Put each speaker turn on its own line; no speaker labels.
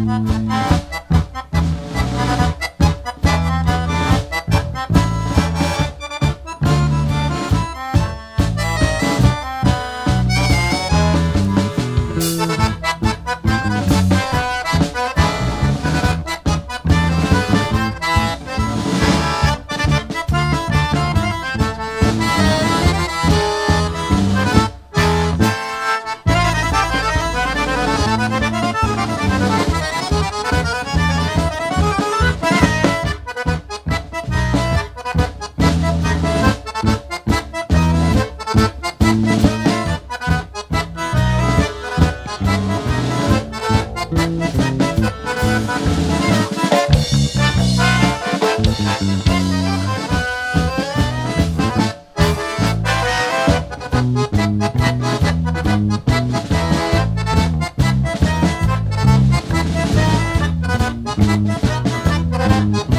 Música
Thank